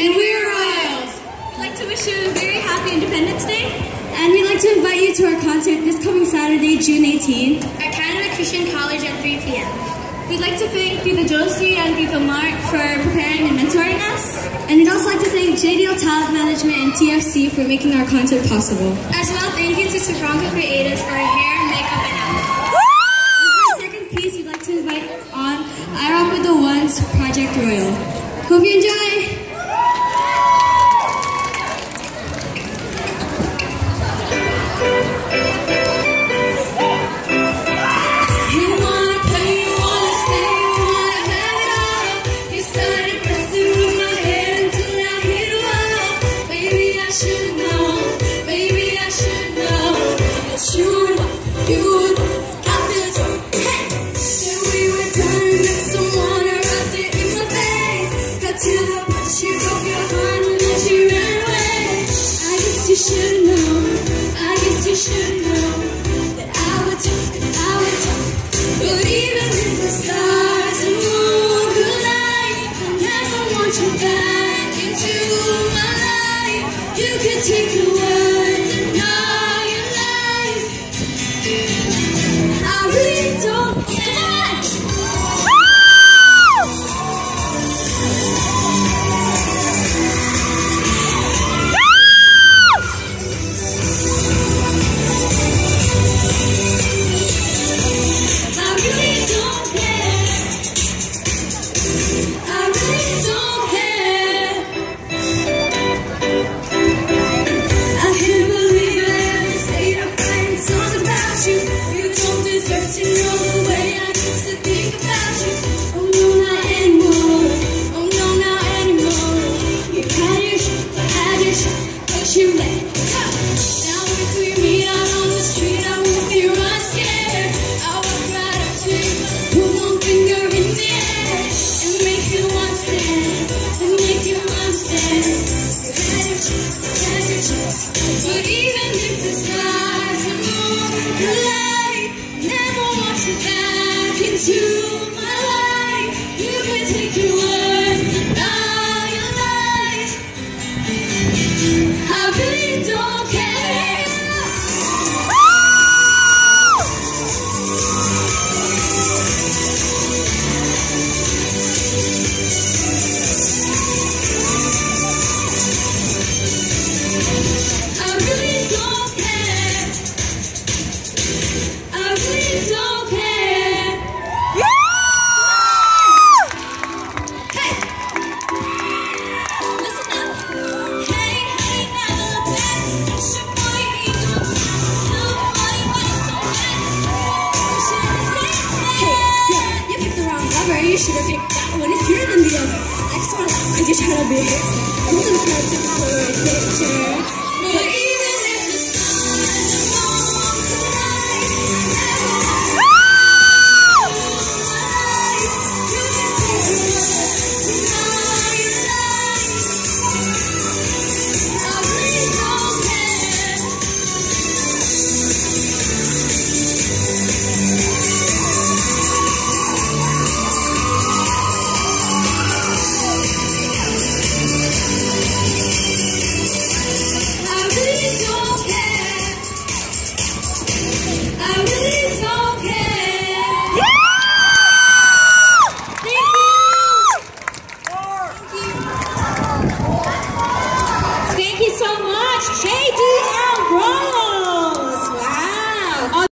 And we're Royals. We'd like to wish you a very happy Independence Day. And we'd like to invite you to our concert this coming Saturday, June 18. At Canada Christian College at 3 p.m. We'd like to thank Tita Josie and Tita Mark for preparing and mentoring us. And we'd also like to thank JDL Talent Management and TFC for making our concert possible. As well, thank you to Sufranco Creatives for hair, makeup, and outfit. For our second piece, we'd like to invite on I Rock With The Ones, Project Royal. Hope you enjoy! I guess you should that I would talk, I would talk. But even if the stars never want you back into my life. You could take but even if stars Than. I just trying to be. I'm gonna try to a picture. You.